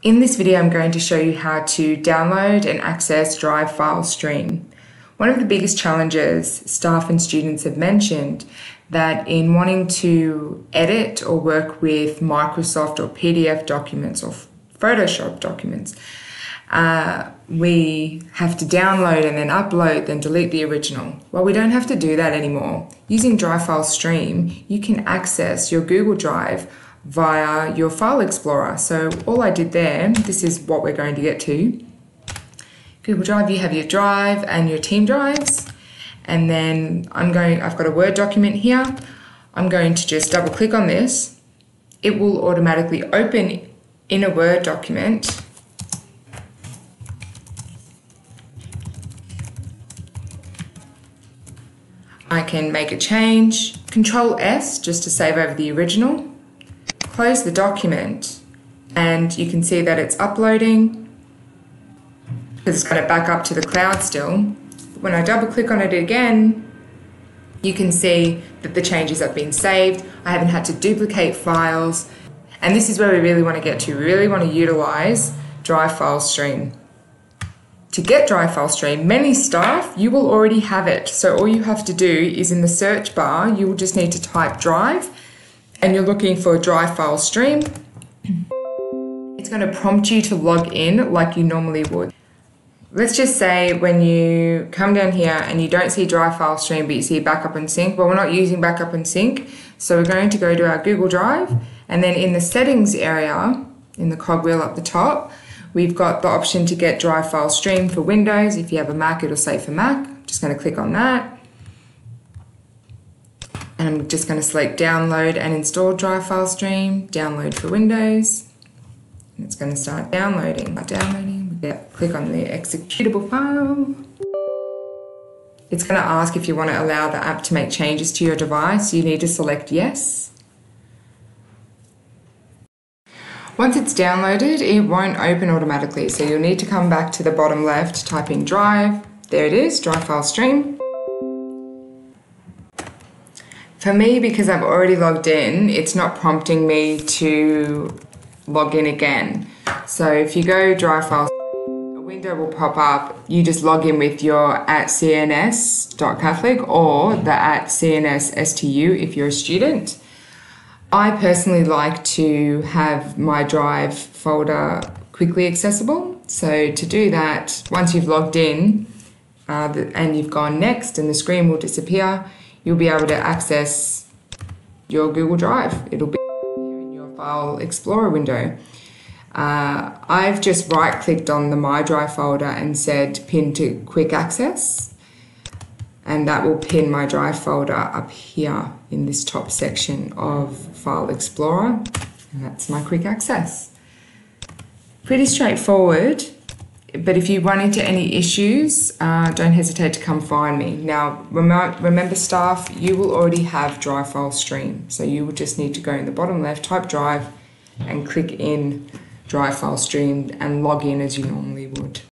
In this video, I'm going to show you how to download and access Drive File Stream. One of the biggest challenges staff and students have mentioned that in wanting to edit or work with Microsoft or PDF documents or Photoshop documents, uh, we have to download and then upload, then delete the original. Well, we don't have to do that anymore. Using Drive File Stream, you can access your Google Drive via your File Explorer. So all I did there, this is what we're going to get to. Google Drive, you have your Drive and your Team Drives. And then I'm going, I've got a Word document here. I'm going to just double click on this. It will automatically open in a Word document I can make a change, Control S just to save over the original, close the document, and you can see that it's uploading because it's going to back up to the cloud still. When I double click on it again, you can see that the changes have been saved. I haven't had to duplicate files. And this is where we really want to get to. We really want to utilize Drive File Stream. To get Drive File Stream, many staff, you will already have it. So all you have to do is in the search bar, you will just need to type Drive and you're looking for Drive File Stream. It's going to prompt you to log in like you normally would. Let's just say when you come down here and you don't see Drive File Stream but you see Backup and Sync. Well, we're not using Backup and Sync. So we're going to go to our Google Drive and then in the settings area, in the cogwheel up the top, We've got the option to get Drive File Stream for Windows. If you have a Mac, it'll say for Mac. Just going to click on that. And I'm just going to select download and install Drive File Stream, download for Windows. And it's going to start downloading. By downloading, we click on the executable file. It's going to ask if you want to allow the app to make changes to your device. You need to select yes. Once it's downloaded, it won't open automatically. So you'll need to come back to the bottom left, type in drive. There it is, drive file stream. For me, because I've already logged in, it's not prompting me to log in again. So if you go drive file, a window will pop up. You just log in with your at cns.catholic or the at cns.stu if you're a student. I personally like to have my Drive folder quickly accessible. So to do that, once you've logged in uh, and you've gone next and the screen will disappear, you'll be able to access your Google Drive. It'll be in your File Explorer window. Uh, I've just right clicked on the My Drive folder and said pin to quick access and that will pin my drive folder up here in this top section of File Explorer and that's my quick access. Pretty straightforward but if you run into any issues uh, don't hesitate to come find me. Now remember staff you will already have drive file stream so you will just need to go in the bottom left type drive and click in drive file stream and log in as you normally would.